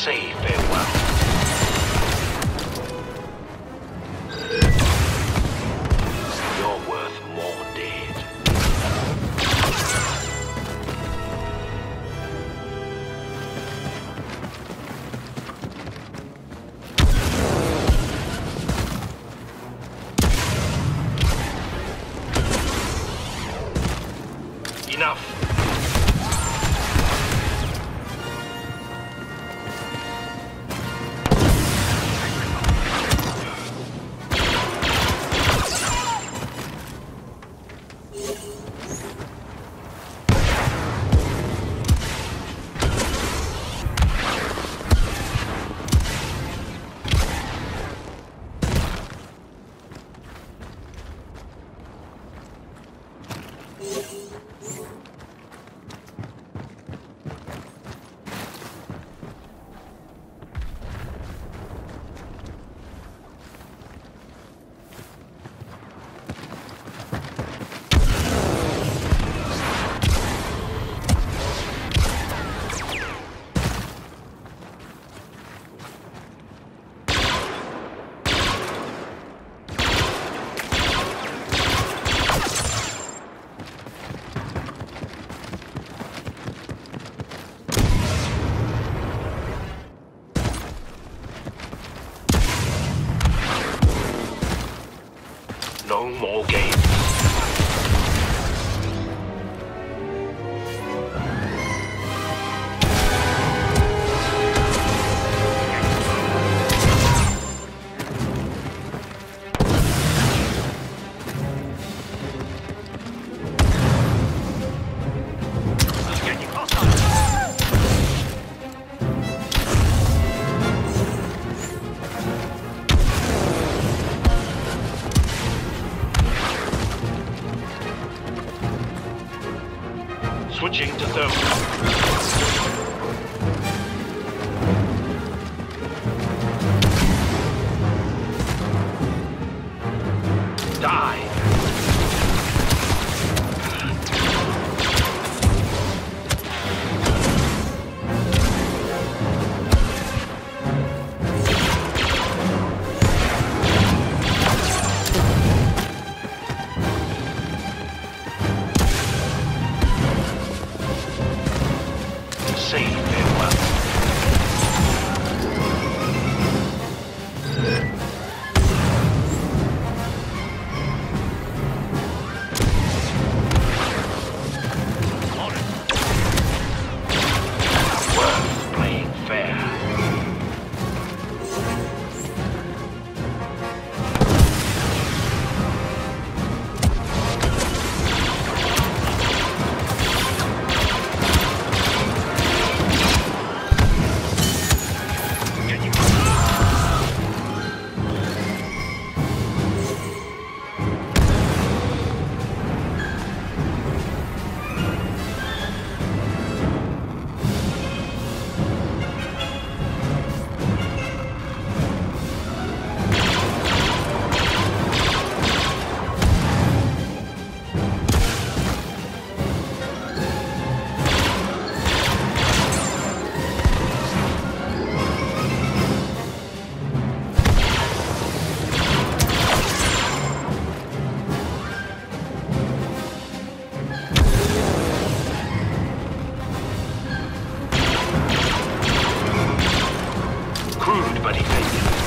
Say farewell. You're worth more dead. Enough. No Crude but effective.